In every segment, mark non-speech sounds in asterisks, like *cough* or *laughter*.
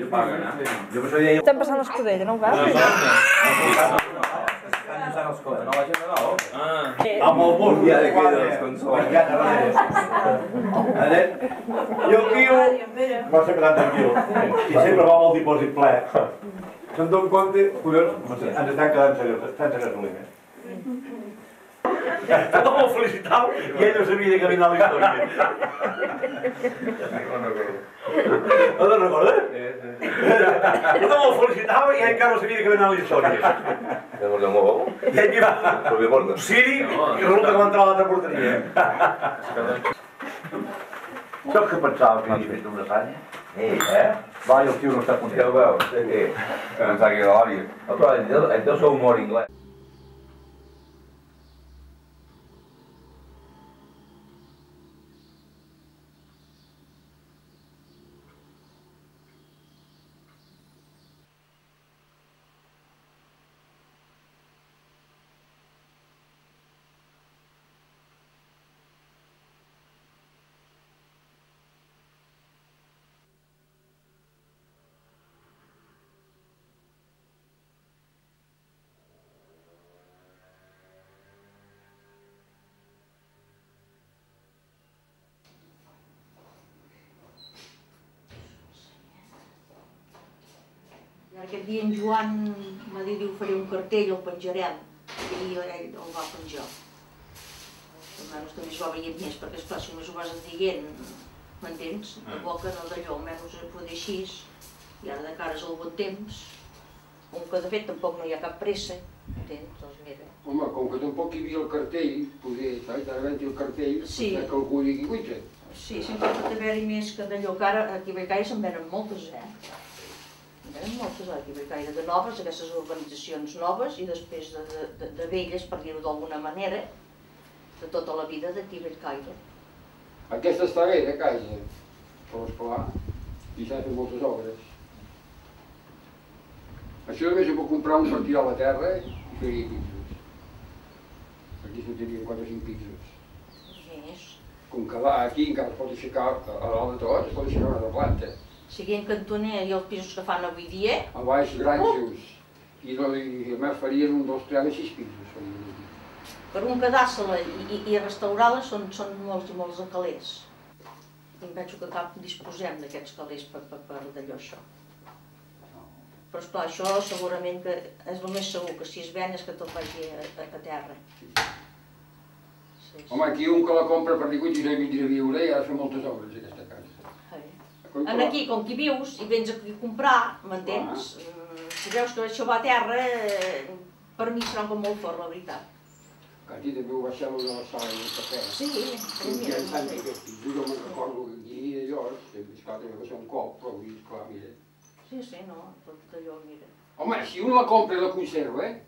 Jo paguen, eh? Jo per això deia... Estem passant l'escudella, no ho veus? Estan llançant els coses, no la gent de nou. Ah. Amb el bus, Ja de queda els consoles. El tio va ser tan tranquil. I sempre va amb el dipòsit ple. Se'n dona compte, collons, ens estan quedant sense sense gasolina. Tothom el felicitava i ell no sabia de caminar la història. No te'n recordes? Tothom el felicitava i encara no sabia de caminar la història. Ja no molt bo. I ell va bé porta. Siri i resulta que va entrar a l'altra porteria. Saps què pensava que havia fet una sanya? Eh, eh? Va, i el tio no està Ja content. ho veus? Eh, eh. Pensava que era l'àvia. Però el teu- el teu seu humor anglès. Aquest dia en Joan m'ha dit, diu, faré un cartell, el penjarem. I ell el va penjar. Almenys també es va veient més, perquè esclar, si només ho vas dient, m'entens? De boca no d'allò, almenys ho poder així. I ara de cares al bon temps, com que de fet tampoc no hi ha cap pressa, entens? Doncs mira, Home, com que tampoc hi havia el cartell, poder, saps, ara havent el cartell, Sí. que algú digui, guaita, sí, sempre pot haver-hi més que d'allò, que ara aquí a Becaire se'n venen moltes, eh? Venen moltes aquí a Becaire, de noves, aquestes urbanitzacions noves, i després de, de, de, de velles, per dir-ho d'alguna manera, de tota la vida d'aquí a Becaire. aquesta està bé, de casa, però esclar, i s'han fet moltes obres. Això només ho puc comprar un per tirar a la terra i fer-hi pisos. Aquí se'n tenien 4 o 5 pisos. Més. Com que là, aquí encara es pot aixecar, a dalt de tot, es pot aixecar una altra planta. Siguent cantoner i els pisos que fan avui dia, A baix, granjos, i, no, i a més farien un, dos, tres, sis pisos. farien per un quedar-se-la i, i, restaurar-la són, són molts i molts de calés. I em penso que cap disposem d'aquests calés per, per, per d'allò això. Però esclar, això segurament que és el més segur, que si es ven és que tot vagi a, a, a terra. Sí, sí. Home, aquí un que la compra per 18 i no hi vindria a viure i ha de fer moltes obres, aquesta casa. Sí. En aquí, com que vius i vens aquí a comprar, m'entens? Mm, Si veus que això va a terra, eh, per mi serà com molt fort, la veritat. Que aquí també ho baixem de la sala del cafè. Sí, que bé. jo no me'n recordo que aquí i allò, esclar, també va ser un cop, però vull dir, clar, mira. Sí, sí, no, tot allò, mira. Home, si un la compra i la conserva, eh,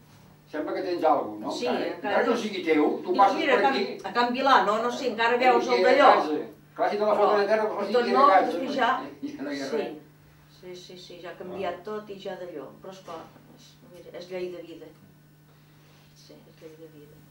sembla que tens alguna cosa, no? Sí, encara, encara encara no sigui teu, tu passes per a aquí... a Can Vilà, no, no sé, encara veus el a d'allò. Clar, si te la foto de terra, però sí no, després ja... Ja no hi ha Sí, res. sí, sí, sí, ja ha canviat tot i ja d'allò. Però esclar, és, mira, és llei de vida. Sí, és llei de vida. un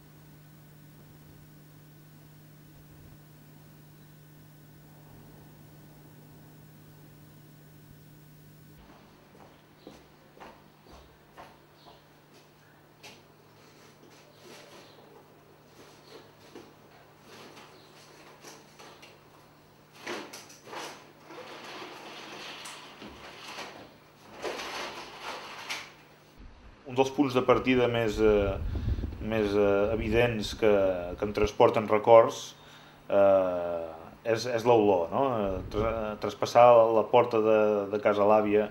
dels punts de partida més, eh, més eh, evidents que, que em transporten records eh, és, és l'olor, no? Tra traspassar la porta de, de casa l'àvia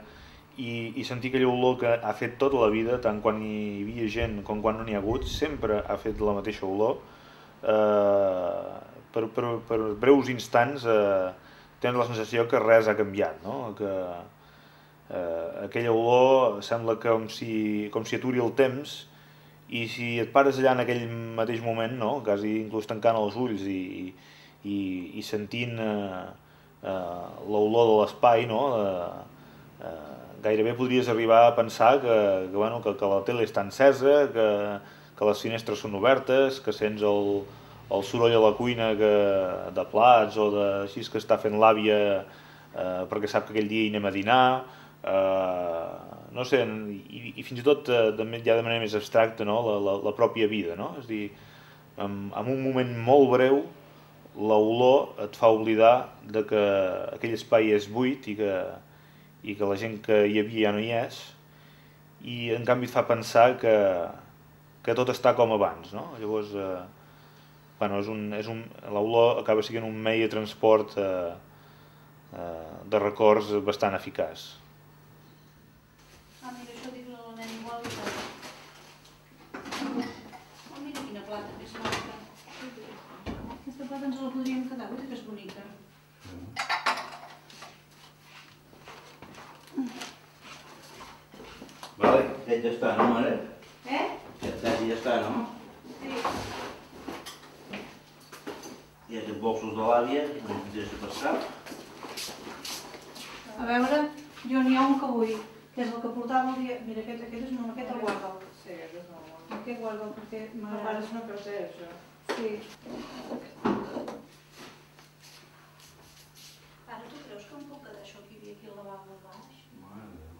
i, i sentir aquella olor que ha fet tota la vida, tant quan hi havia gent com quan no n'hi ha hagut, sempre ha fet la mateixa olor. Eh, per, per, per breus instants eh, tens la sensació que res ha canviat, no? que, eh, aquella olor sembla com si, com si aturi el temps i si et pares allà en aquell mateix moment, no? quasi inclús tancant els ulls i, i, i sentint eh, eh, l'olor de l'espai, no? eh, eh, gairebé podries arribar a pensar que, que, bueno, que, que la tele està encesa, que, que les finestres són obertes, que sents el, el soroll a la cuina que, de plats o de així que està fent l'àvia eh, perquè sap que aquell dia hi anem a dinar, eh, no sé, i, i fins i tot eh, ja de manera més abstracta, no? la, la, la pròpia vida, no? És dir, en, en un moment molt breu, l'olor et fa oblidar de que aquell espai és buit i que, i que la gent que hi havia ja no hi és, i en canvi et fa pensar que, que tot està com abans, no? Llavors, eh, bueno, és un, és un, l'olor acaba sent un medi de transport eh, eh, de records bastant eficaç. Ah, mira, això diu la nena igual i tal. Oh, mira quina plata més maca. Aquesta plata ens la podríem quedar, veure que és bonica. Està, no, mare? Eh? Tall ja està, no? Sí. I aquests bolsos de l'àvia, no m'interessa passar. A veure, jo n'hi ha un que vull, que és el que portava el dia... Mira, aquest, aquest és no, aquest el guarda'l. Sí, aquest és bon. Aquest guarda'l perquè m'agrada. és una cartera, això. Sí. Ara, tu creus que em puc quedar això que hi havia aquí al lavabo a baix? Mare de Déu.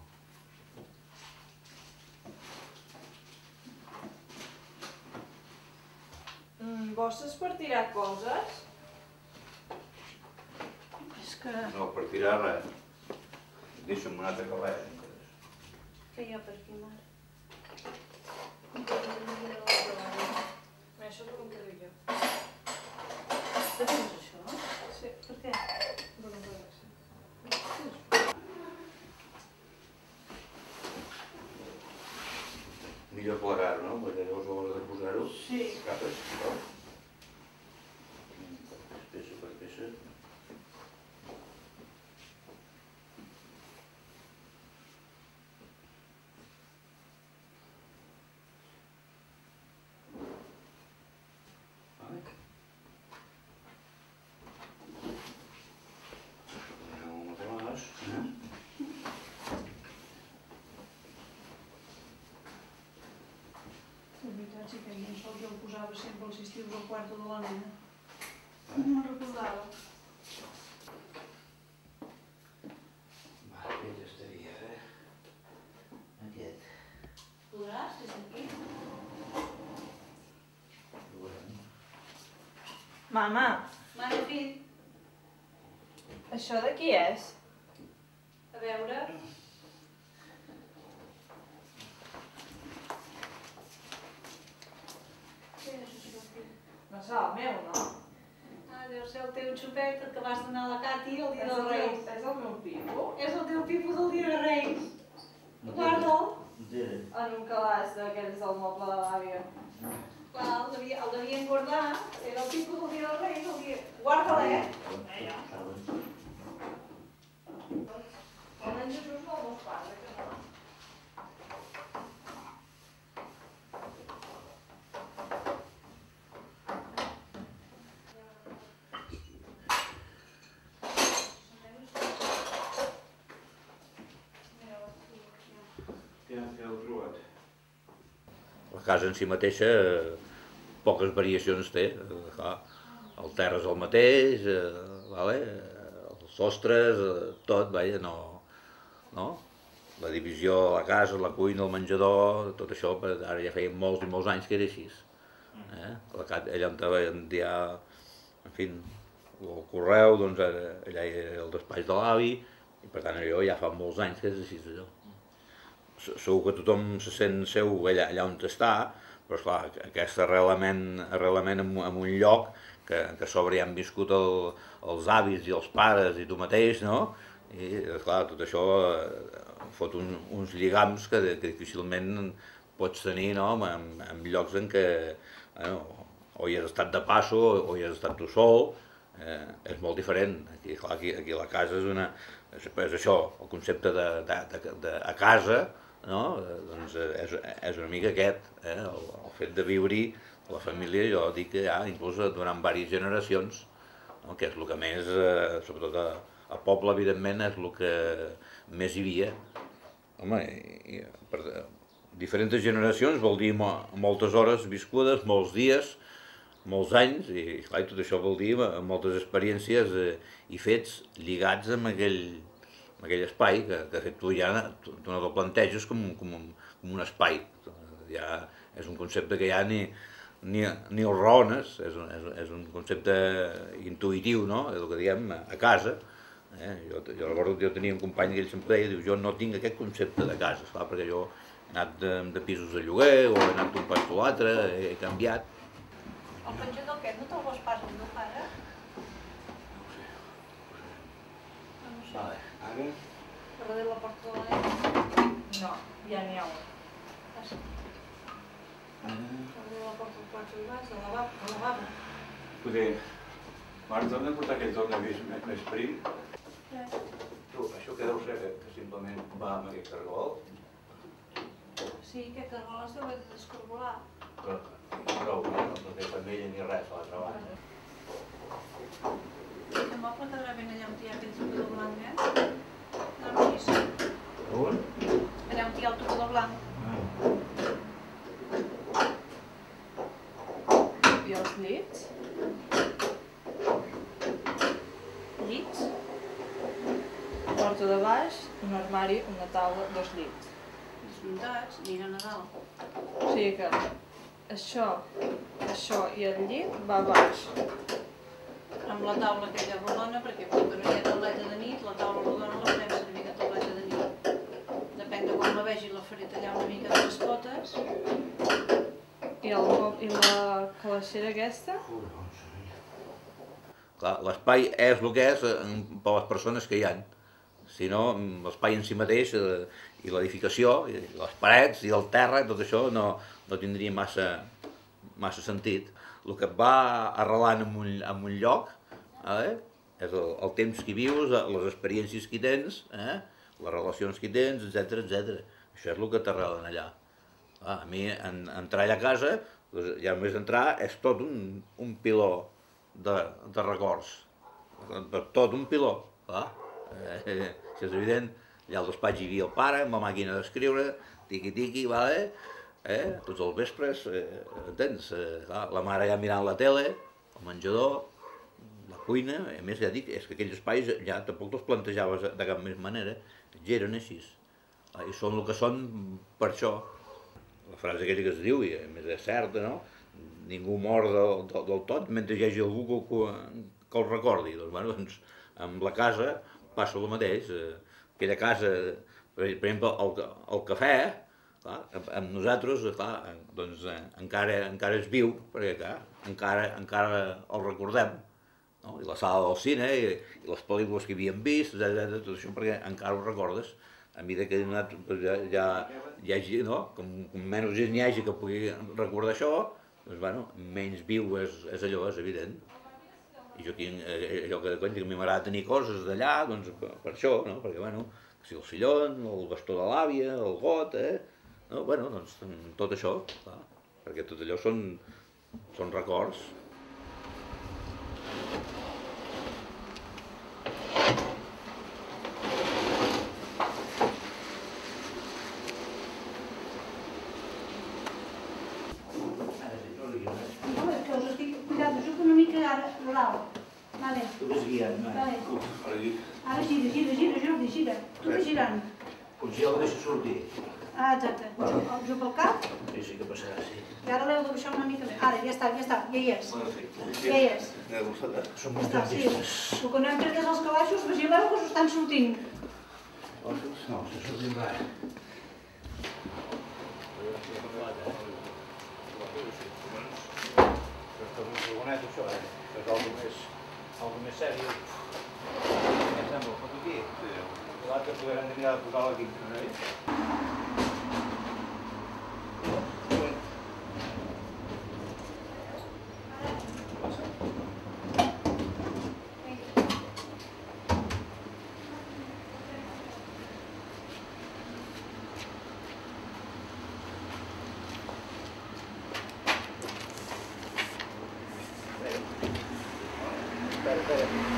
Mm, bosses per tirar coses? És que... No, per tirar res. Deixa'm un altre calaix. Què hi ha per aquí, mare? Això és el que dic jo. De tens això? Sí. Per què? Bueno, per això. Millor plegar-ho, no? Perquè llavors a l'hora de posar-ho... Sí. Capes, no? Peça per peça. Vale. Anem amb el calaix, eh? La veritat sí que hi ha un sol jo el posava sempre als estius al quarto de la nena. No me'n recordava. Va, aquest estaria, eh? Aquest. Podràs? Ho veurem. Mama, Mare, fill, això de qui és? a veure... Què és això, fill? No serà el meu, no? Ah, deu ser el teu xupet que vas donar a la Cati el dia És dels el Reis. meu, és el meu pipo? És el teu pipo del dia de Reis. Guarda'l. En un calaix d'aquells del moble de l'àvia. Clar, el, devia, el devien guardar. Era el pipo del dia dels Reis. El dia... Guarda-la, eh? Almenys Jesús no el meus pares, eh, que no? Què què heu trobat? La casa en si mateixa eh, poques variacions té. eh, Clar, el terra és el mateix, eh, vale? eh, els sostres, eh, tot, vaja, no, no? La divisió, la casa, la cuina, el menjador, tot això, ara ja feia molts i molts anys que era així. Eh? La, allà on hi ha, en fi, el correu, doncs allà hi era el despatx de l'avi, i per tant allò ja fa molts anys que és així allò se- segur que tothom se sent seu allà, allà on està, però esclar, aquest arrelament, arrelament en, en un lloc que, que sobre hi han viscut el, els avis i els pares i tu mateix, no? I esclar, tot això eh, fot un, uns lligams que, que difícilment pots tenir no? en, en llocs en què bueno, o hi has estat de passo o hi has estat tu sol, eh, és molt diferent. Aquí, clar, aquí, aquí la casa és una... És, és això, el concepte de, de, de, de a casa, no? Eh, doncs eh, és, és una mica aquest, eh? el, el fet de viure-hi, la família, jo dic que ja, inclús durant diverses generacions, no? que és el que més, eh, sobretot a, a poble, evidentment, és el que més hi havia. Home, i, i, per, diferents generacions vol dir mo, moltes hores viscudes, molts dies, molts anys i, clar, i tot això vol dir eh, moltes experiències eh, i fets lligats amb aquell, amb aquell espai que, que de fet tu ja tu, tu no te'l planteges com, com, un, com un espai. Ja és un concepte que ja ni, ni, ni el raones, és un, és, és un concepte intuïtiu, no? És el que diem a casa. Eh? Jo, jo recordo que jo tenia un company que ell sempre deia, diu, jo no tinc aquest concepte de casa, esclar, perquè jo he anat de, de pisos de lloguer o he anat d'un pas a l'altre, he, he canviat, El penjador aquest no te'l vols pas el meu pare? No ho sé. Vale, ara... Per darrere la porta de la No, ja n'hi ha un. Ah, sí. ara... Per darrere la porta del quarto de baix, de la lavabo, de la. Poder... Marc, torna a portar aquell tornavís més, més prim. Eh, Tu, això que deu ser que, que simplement va amb aquest cargol, Sí, que cargoles deu haver de descargolar. però prou, no, no té femella ni res a l'altra banda. El moble quedarà ben allà on hi ha aquell tocador blanc, eh? No. On? Allà on hi ha el tocador blanc. I els llits? Llits. Porta de baix, un armari, una taula, dos llits. Desmuntats, aniran a dalt. O sigui que això, això i el llit va baix. Amb la taula aquella rodona, perquè com que no hi ha tauleta de nit, la taula rodona la farem servir de tauleta de nit. Depèn de com la vegi, la faré tallar una mica de les potes. I, el, i la calaixera aquesta? L'espai és el que és eh, per les persones que hi han. Si no, l'espai en si mateix eh, i l'edificació, les parets i el terra, tot això no, no tindria massa, massa sentit. El que va arrelant en un, en un lloc eh, és el, el temps que vius, eh, les experiències que tens, eh, les relacions que tens, etc etc. Això és el que t'arrelen allà. Ah, a mi en, entrar allà a casa, doncs, ja només entrar és tot un, un piló de, de records. Tot un piló, clar. Eh, és evident. Allà al despatx hi havia el pare amb la màquina d'escriure, tiqui-tiqui, vale? Eh? Tots els vespres, eh, entens? Eh, clar, la mare ja mirant la tele, el menjador, cuina, a més ja dic, és que aquells espais ja tampoc te'ls plantejaves de cap més manera, ja eren així. Ah, I són el que són per això. La frase aquella que es diu, i a més és certa, no? Ningú mor del, del, del tot mentre hi hagi algú que, que, que el recordi. Doncs, bueno, doncs, amb la casa passa el mateix. Eh, aquella casa, per, exemple, el, el cafè, clar, amb nosaltres, clar, doncs, eh, encara, encara és viu, perquè clar, encara, encara el recordem. No? I la sala del cine, i, i les pel·lícules que havíem vist, etc, tot això, perquè encara ho recordes. A mesura que anat, doncs ja, ja, hi hagi, no? com, com menys gent hi hagi que pugui recordar això, doncs, bueno, menys viu és, és allò, és evident. I jo tinc eh, allò que, que a mi m'agrada tenir coses d'allà, doncs per, per això, no? perquè bueno, si el sillon, el bastó de l'àvia, el got, eh? no? bueno, doncs tot això, clar, perquè tot allò són, són records. Sortir. Ah, exacte. El jugo pel cap Sí, sí que passarà, sí. Ara baixar una mica més. Ara, ja està, ja està, ja hi és. Perfecte. Ja hi és. Som Ja està, sí. El que no hem tret és els calaixos, vigileu que us estan sortint. No, se sortirà. Furgoneta, això, eh? És algo més, algo més sèrio. Què em sembla? Pot aquí? Sí. L'altre podrem mirar de posar-la aquí, no? Espera, espera.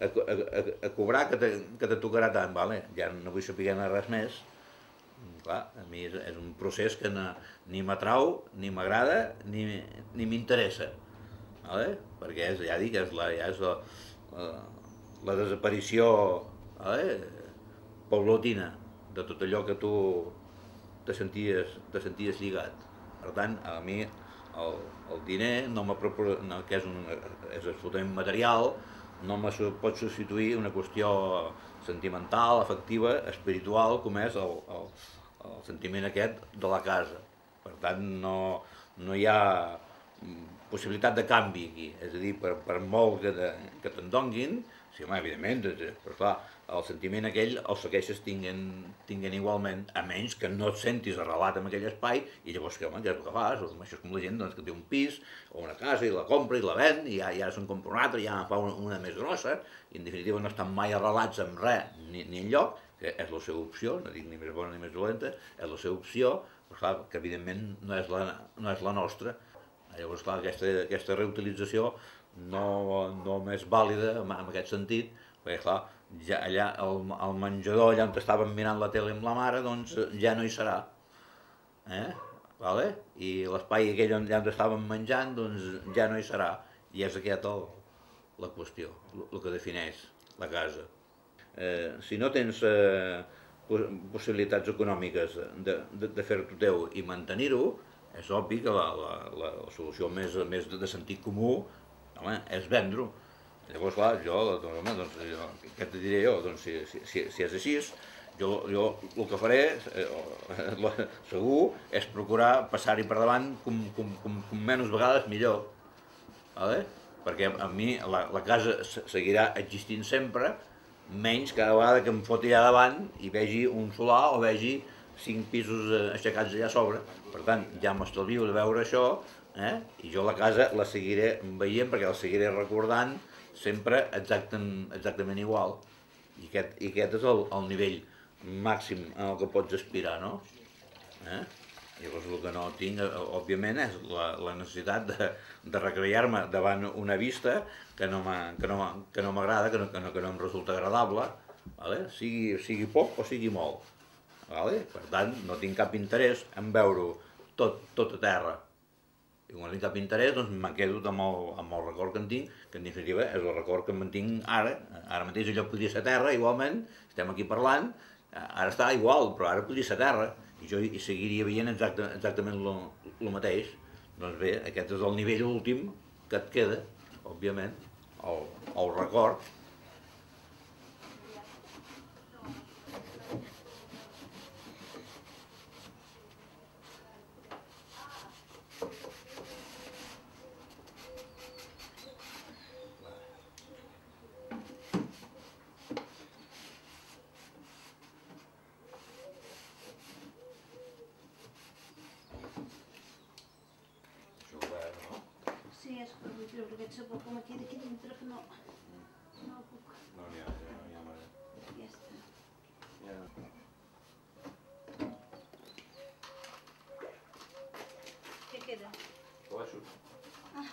a, a, a, cobrar que te, que te tocarà tant, vale? ja no vull saber res més. Clar, a mi és, és un procés que no, ni m'atrau, ni m'agrada, ni, ni m'interessa. Vale? Perquè és, ja dic, és la, ja és la, la, la desaparició vale? paulatina de tot allò que tu te senties, te senties lligat. Per tant, a mi el, el diner, no no, que és, un, és absolutament material, no me pot substituir una qüestió sentimental, afectiva, espiritual, com és el, el, el sentiment aquest de la casa. Per tant, no, no hi ha mm, possibilitat de canvi aquí. És a dir, per, per molt que, de, que te'n donguin, sí, home, evidentment, de- però clar, el sentiment aquell el segueixes tinguent, tinguent igualment, a menys que no et sentis arrelat en aquell espai i llavors què, home, què és el que fas? O, això és com la gent doncs, que té un pis o una casa i la compra i la ven i ja, ja se'n compra una altra, ja en fa una, una més grossa i en definitiva no estan mai arrelats en res ni, ni enlloc, que és la seva opció, no dic ni més bona ni més dolenta, és la seva opció, però clar, que evidentment no és la, no és la nostra. Llavors, clar, aquesta, aquesta reutilització no, no m'és vàlida en, en aquest sentit, perquè clar, ja allà al, al menjador, allà on estàvem mirant la tele amb la mare, doncs ja no hi serà. Eh? Vale? I l'espai aquell on, on estàvem menjant, doncs ja no hi serà. I és aquest el, la qüestió, el, que defineix la casa. Eh, si no tens eh, pos- possibilitats econòmiques de, de, de fer-t'ho teu i mantenir-ho, és obvi que la, la, la, la solució més, més de sentit comú home, és vendre-ho. Llavors, clar, jo, doncs, home, doncs, jo, què te diré jo? Doncs si, si, si, és així, jo, jo el que faré, eh, *laughs* segur, és procurar passar-hi per davant com, com, com, com menys vegades millor. Vale? Perquè a mi la, la casa se- seguirà existint sempre, menys cada vegada que em foti allà davant i vegi un solar o vegi cinc pisos eh, aixecats allà a sobre. Per tant, ja m'estalvio de veure això, eh? i jo la casa la seguiré veient perquè la seguiré recordant sempre exactament, exactament igual. I aquest, i aquest és el, el nivell màxim en el que pots aspirar, no? Eh? Llavors el que no tinc, eh, òbviament, és la, la necessitat de, de recrear-me davant una vista que no m'ha- que no m'agrada, que, no, que, no, que no em resulta agradable, vale? sigui, sigui poc o sigui molt. Vale? Per tant, no tinc cap interès en veure-ho tot, tot a terra. I quan no tinc cap interès, doncs me quedo amb el, amb el record que en tinc, que en definitiva és el record que mantinc ara. Ara mateix allò podria ser terra, igualment, estem aquí parlant, ara està igual, però ara podria ser terra, i jo hi seguiria veient exacta, exactament el mateix. Doncs bé, aquest és el nivell últim que et queda, òbviament, el, el record. Això ho veus, no? Sí, és que vull treure aquest sabó com aquí d'aquí dintre que no... No el puc. No n'hi ha, no n'hi ha manera. Ja està. Ja. Què queda? Calaixos. Ah.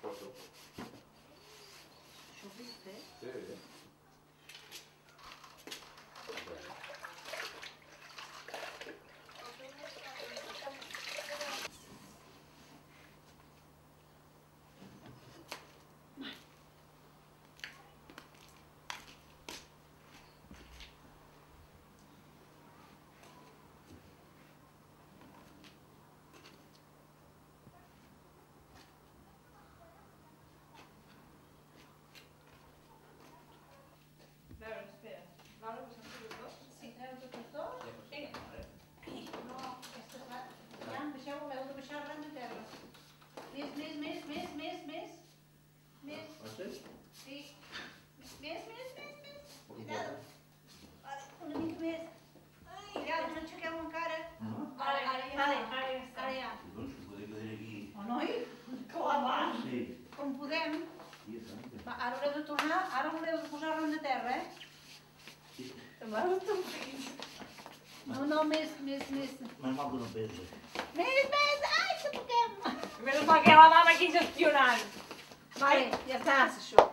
Porto. Això ho vull fer? Sí, sí. ara haureu de tornar, ara haureu de posar arran de terra, eh? No, no, més, més, més. Menos mal que no pesa. Més, més, ai, que toquem. Menos mal que la dama aquí gestionant. Vale, ja està, això.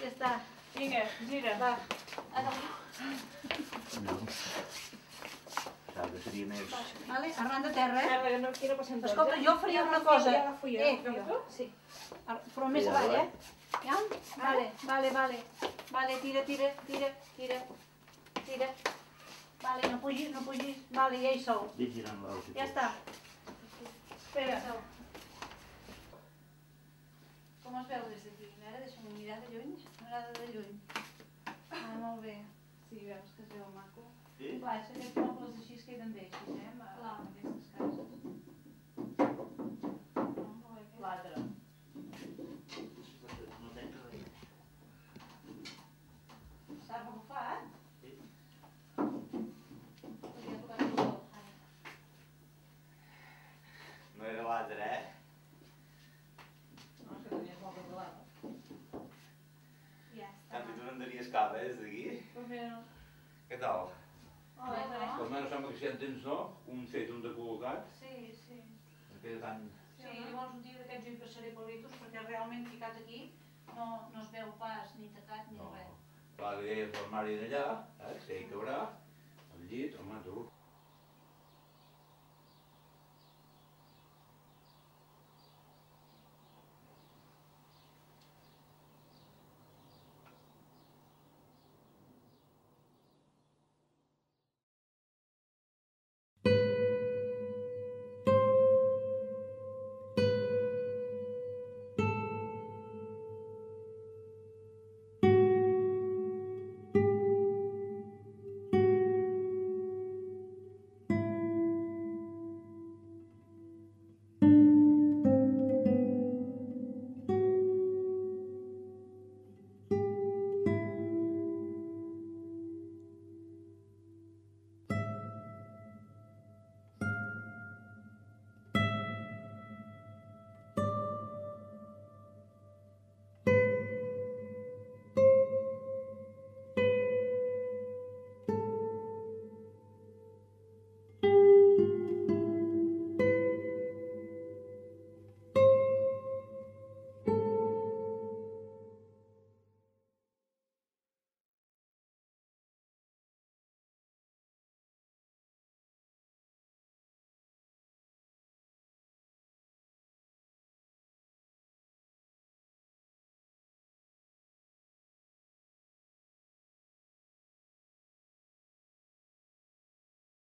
Ja està. Vinga, gira. Va, ara, Saps que seria més... vale, arran de terra, eh? Ara, no, aquí no passem Escolta, eh? jo faria una cosa. Ja agafo jo. Eh, tu? sí. Però més avall, va. eh? Ja? Vale, vale, vale. Vale, tira, tira, tira, tira, tira. Vale, no pugis, no pugis. Vale, ja hi sou. Dic girant l'altre. Ja està. Espera. Com es veu des d'aquí? Ara deixa'm mirar de lluny. M'agrada de lluny. Ah, molt bé. Sí, veus que es veu maco. Sí? Clar, és que aquests mobles així es queden bé, així, eh? Amb, amb aquestes cases. No, molt bé. L'altre. No tens res. S'ha rebufat? Sí. Podria tocar el botó. Ara. No era l'altre, eh? No, és que tenies molt de lado. Ja està. Santi, tu no en daries cap, eh, des d'aquí? Pues mira, no. Què tal? Hola, no? Almenys sembla que si en tens, no? Un fet, un de col·locat. Sí, sí. No queda tan... Sí, llavors un dia d'aquests jo hi passaré per litos perquè realment ficat aquí no, no es veu pas ni tacat ni No. res. Va, deies l'armari d'allà, eh? que hi cabrà, el llit, el manto,